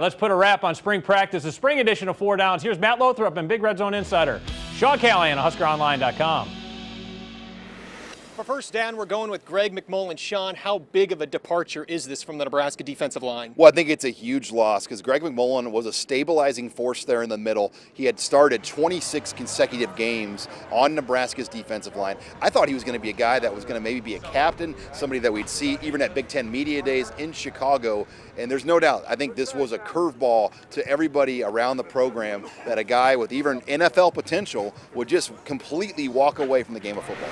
Let's put a wrap on spring practice, the spring edition of Four Downs. Here's Matt Lothrop and Big Red Zone Insider, Sean Callahan of HuskerOnline.com. For first down, we're going with Greg McMullen. Sean, how big of a departure is this from the Nebraska defensive line? Well, I think it's a huge loss because Greg McMullen was a stabilizing force there in the middle. He had started 26 consecutive games on Nebraska's defensive line. I thought he was going to be a guy that was going to maybe be a captain, somebody that we'd see even at Big Ten Media Days in Chicago. And there's no doubt, I think this was a curveball to everybody around the program that a guy with even NFL potential would just completely walk away from the game of football.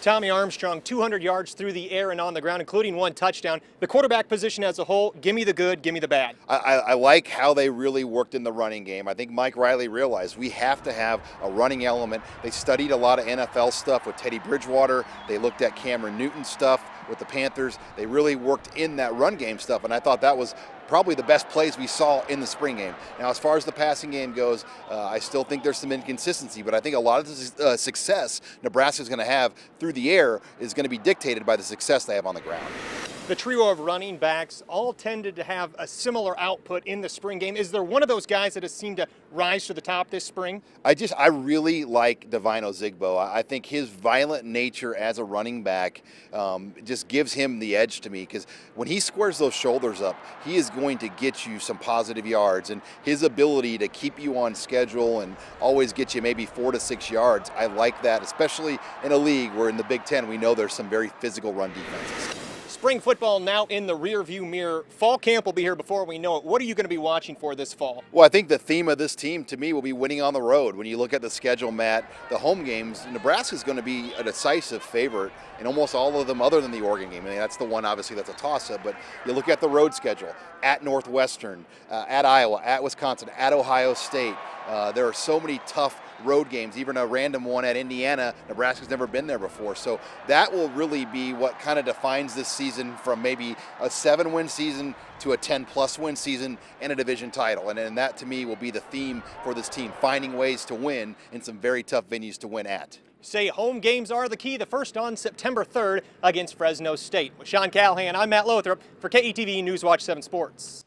Tommy Armstrong, 200 yards through the air and on the ground, including one touchdown. The quarterback position as a whole, give me the good, give me the bad. I, I, like how they really worked in the running game. I think Mike Riley realized we have to have a running element. They studied a lot of NFL stuff with Teddy Bridgewater. They looked at Cameron Newton stuff with the Panthers. They really worked in that run game stuff, and I thought that was probably the best plays we saw in the spring game. Now, as far as the passing game goes, uh, I still think there's some inconsistency, but I think a lot of the uh, success Nebraska is going to have through the air is going to be dictated by the success they have on the ground. The trio of running backs all tended to have a similar output in the spring game. Is there one of those guys that has seemed to rise to the top this spring? I just, I really like Devine Ozigbo. I think his violent nature as a running back um, just gives him the edge to me because when he squares those shoulders up, he is going to get you some positive yards. And his ability to keep you on schedule and always get you maybe four to six yards, I like that, especially in a league where in the Big Ten we know there's some very physical run defenses. Spring football now in the rearview mirror. Fall camp will be here before we know it. What are you going to be watching for this fall? Well, I think the theme of this team to me will be winning on the road. When you look at the schedule, Matt, the home games, Nebraska is going to be a decisive favorite in almost all of them other than the Oregon game. I mean, that's the one, obviously, that's a toss-up. But you look at the road schedule, at Northwestern, uh, at Iowa, at Wisconsin, at Ohio State. Uh, there are so many tough road games, even a random one at Indiana. Nebraska's never been there before. So that will really be what kind of defines this season from maybe a seven win season to a 10 plus win season and a division title. And, and that to me will be the theme for this team, finding ways to win in some very tough venues to win at. Say home games are the key. The first on September 3rd against Fresno State. With Sean Callahan, I'm Matt Lothrop for KETV Newswatch 7 Sports.